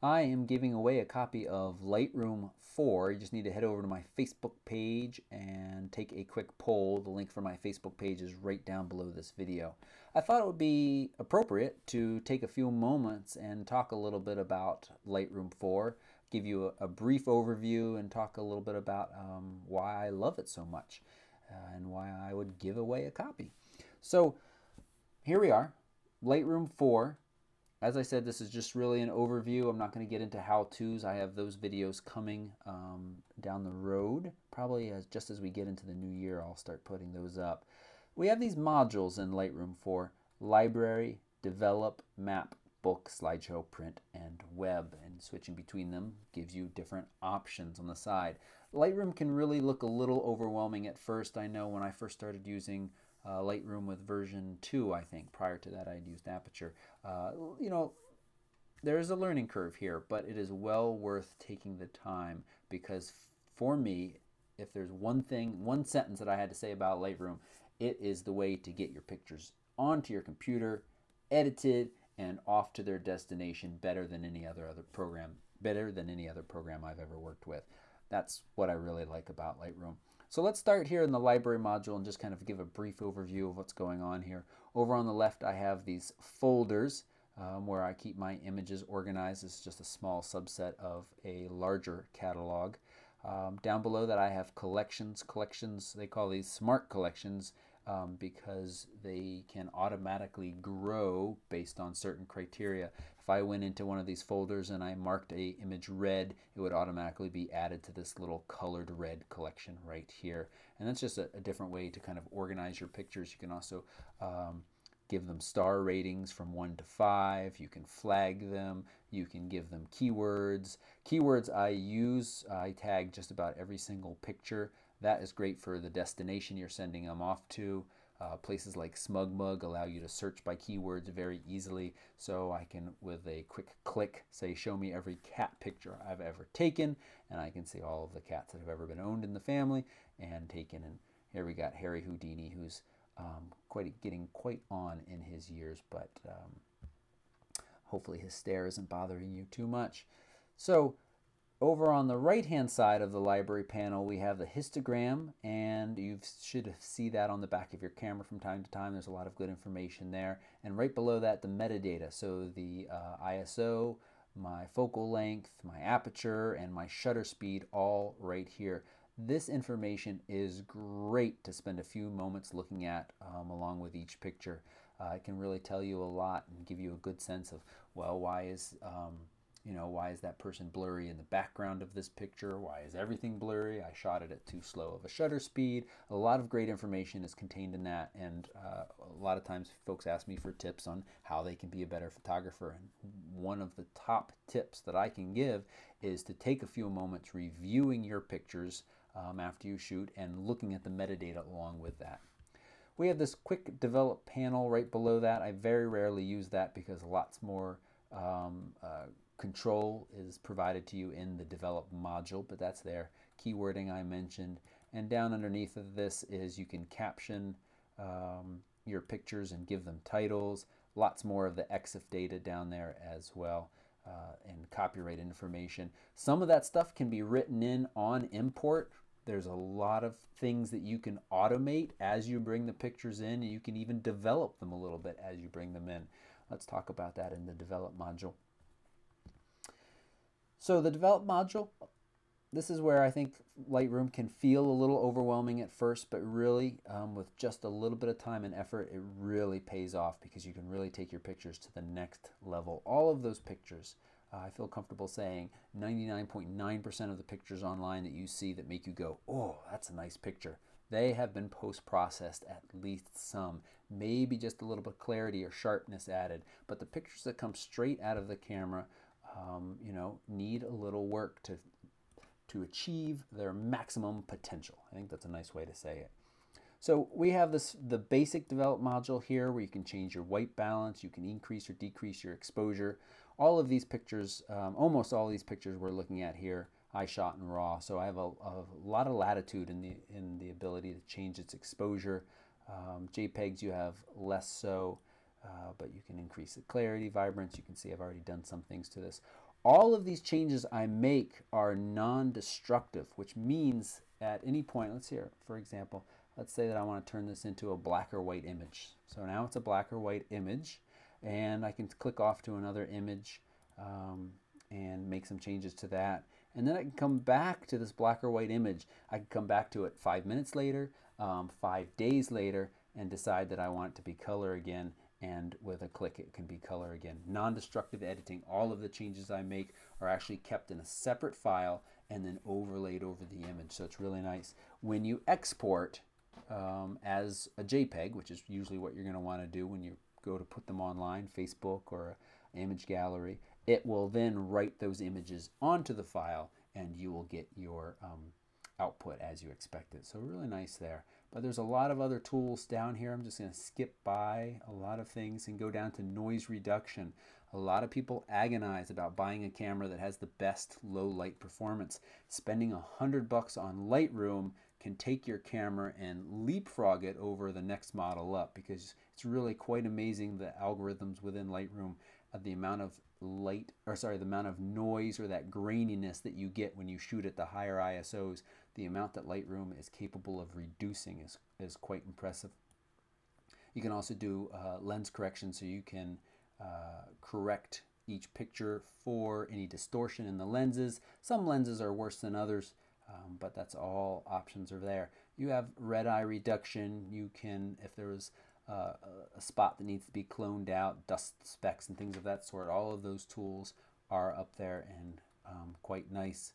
I am giving away a copy of Lightroom 4. You just need to head over to my Facebook page and take a quick poll. The link for my Facebook page is right down below this video. I thought it would be appropriate to take a few moments and talk a little bit about Lightroom 4, give you a, a brief overview, and talk a little bit about um, why I love it so much uh, and why I would give away a copy. So here we are, Lightroom 4 as I said, this is just really an overview. I'm not going to get into how-tos. I have those videos coming um, down the road. Probably as just as we get into the new year, I'll start putting those up. We have these modules in Lightroom 4 library, develop, map, book, slideshow, print, and web. And switching between them gives you different options on the side. Lightroom can really look a little overwhelming at first. I know when I first started using uh, Lightroom with version 2, I think. Prior to that, I'd used Aperture. Uh, you know, there's a learning curve here, but it is well worth taking the time because for me, if there's one thing, one sentence that I had to say about Lightroom, it is the way to get your pictures onto your computer, edited, and off to their destination better than any other other program, better than any other program I've ever worked with. That's what I really like about Lightroom. So let's start here in the library module and just kind of give a brief overview of what's going on here. Over on the left I have these folders um, where I keep my images organized. It's just a small subset of a larger catalog. Um, down below that I have collections. Collections, they call these smart collections um, because they can automatically grow based on certain criteria. If I went into one of these folders and I marked a image red, it would automatically be added to this little colored red collection right here. And that's just a, a different way to kind of organize your pictures. You can also um, give them star ratings from 1 to 5. You can flag them. You can give them keywords. Keywords I use, I tag just about every single picture. That is great for the destination you're sending them off to. Uh, places like SmugMug allow you to search by keywords very easily. So I can, with a quick click, say, show me every cat picture I've ever taken. And I can see all of the cats that have ever been owned in the family and taken. And here we got Harry Houdini, who's um, quite getting quite on in his years, but um, hopefully his stare isn't bothering you too much. So over on the right hand side of the library panel, we have the histogram, and you should see that on the back of your camera from time to time. There's a lot of good information there. And right below that, the metadata. So the uh, ISO, my focal length, my aperture, and my shutter speed all right here. This information is great to spend a few moments looking at um, along with each picture. Uh, it can really tell you a lot and give you a good sense of, well, why is um, you know, why is that person blurry in the background of this picture? Why is everything blurry? I shot it at too slow of a shutter speed. A lot of great information is contained in that, and uh, a lot of times folks ask me for tips on how they can be a better photographer. And one of the top tips that I can give is to take a few moments reviewing your pictures um, after you shoot and looking at the metadata along with that. We have this quick develop panel right below that. I very rarely use that because lots more um, uh, Control is provided to you in the develop module, but that's there. Keywording I mentioned. And down underneath of this is you can caption um, your pictures and give them titles. Lots more of the EXIF data down there as well. Uh, and copyright information. Some of that stuff can be written in on import. There's a lot of things that you can automate as you bring the pictures in. You can even develop them a little bit as you bring them in. Let's talk about that in the develop module. So the develop module, this is where I think Lightroom can feel a little overwhelming at first, but really um, with just a little bit of time and effort, it really pays off because you can really take your pictures to the next level. All of those pictures, uh, I feel comfortable saying 99.9% of the pictures online that you see that make you go, oh, that's a nice picture. They have been post-processed at least some, maybe just a little bit of clarity or sharpness added, but the pictures that come straight out of the camera um, you know, need a little work to, to achieve their maximum potential. I think that's a nice way to say it. So we have this the basic develop module here where you can change your white balance, you can increase or decrease your exposure. All of these pictures, um, almost all these pictures we're looking at here I shot in RAW, so I have a, a lot of latitude in the in the ability to change its exposure. Um, JPEGs you have less so, uh, but you can increase the clarity, vibrance. You can see I've already done some things to this. All of these changes I make are non-destructive, which means at any point, let's hear, for example, let's say that I want to turn this into a black or white image. So now it's a black or white image, and I can click off to another image um, and make some changes to that. And then I can come back to this black or white image. I can come back to it five minutes later, um, five days later, and decide that I want it to be color again and with a click it can be color again. Non-destructive editing, all of the changes I make are actually kept in a separate file and then overlaid over the image. So it's really nice. When you export um, as a JPEG, which is usually what you're going to want to do when you go to put them online, Facebook or image gallery, it will then write those images onto the file and you will get your um, output as you expect it. So really nice there. But there's a lot of other tools down here. I'm just going to skip by a lot of things and go down to noise reduction. A lot of people agonize about buying a camera that has the best low light performance. Spending a hundred bucks on Lightroom can take your camera and leapfrog it over the next model up because it's really quite amazing the algorithms within Lightroom of the amount of light or sorry the amount of noise or that graininess that you get when you shoot at the higher ISOs the amount that Lightroom is capable of reducing is, is quite impressive. You can also do uh, lens correction so you can uh, correct each picture for any distortion in the lenses. Some lenses are worse than others, um, but that's all options are there. You have red eye reduction. You can, if there was uh, a spot that needs to be cloned out, dust specks and things of that sort, all of those tools are up there and um, quite nice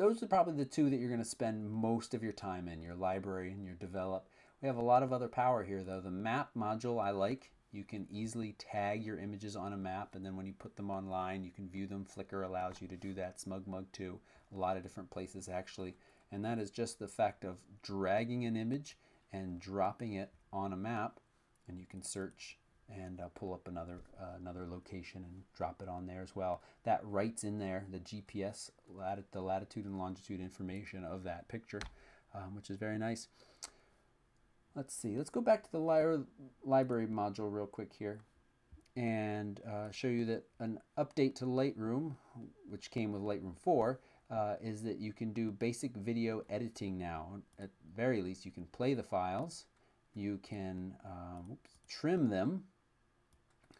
those are probably the two that you're going to spend most of your time in, your library and your develop. We have a lot of other power here though. The map module I like. You can easily tag your images on a map and then when you put them online you can view them. Flickr allows you to do that, SmugMug too, a lot of different places actually. And that is just the fact of dragging an image and dropping it on a map and you can search and uh, pull up another uh, another location and drop it on there as well. That writes in there the GPS, lat the latitude and longitude information of that picture, um, which is very nice. Let's see. Let's go back to the li library module real quick here and uh, show you that an update to Lightroom, which came with Lightroom 4, uh, is that you can do basic video editing now. At very least, you can play the files, you can um, oops, trim them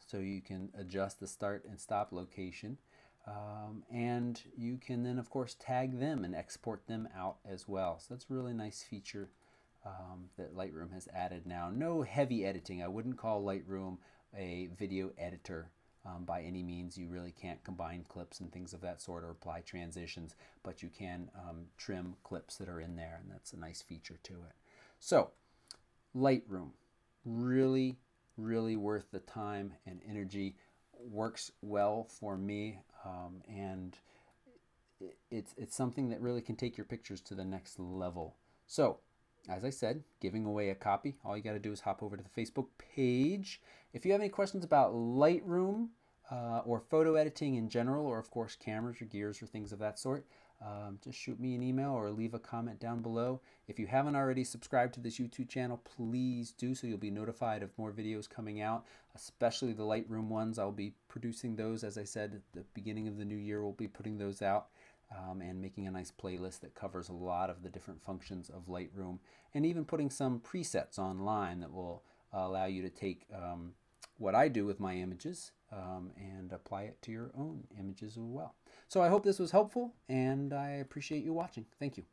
so you can adjust the start and stop location. Um, and you can then, of course, tag them and export them out as well. So that's a really nice feature um, that Lightroom has added now. No heavy editing. I wouldn't call Lightroom a video editor um, by any means. You really can't combine clips and things of that sort or apply transitions, but you can um, trim clips that are in there, and that's a nice feature to it. So, Lightroom, really really worth the time and energy. Works well for me, um, and it's it's something that really can take your pictures to the next level. So, as I said, giving away a copy. All you got to do is hop over to the Facebook page. If you have any questions about Lightroom uh, or photo editing in general, or of course cameras or gears or things of that sort, um, just shoot me an email or leave a comment down below. If you haven't already subscribed to this YouTube channel, please do so you'll be notified of more videos coming out, especially the Lightroom ones. I'll be producing those, as I said, at the beginning of the new year, we'll be putting those out. Um, and making a nice playlist that covers a lot of the different functions of Lightroom, and even putting some presets online that will allow you to take um, what I do with my images um, and apply it to your own images as well. So I hope this was helpful and I appreciate you watching. Thank you.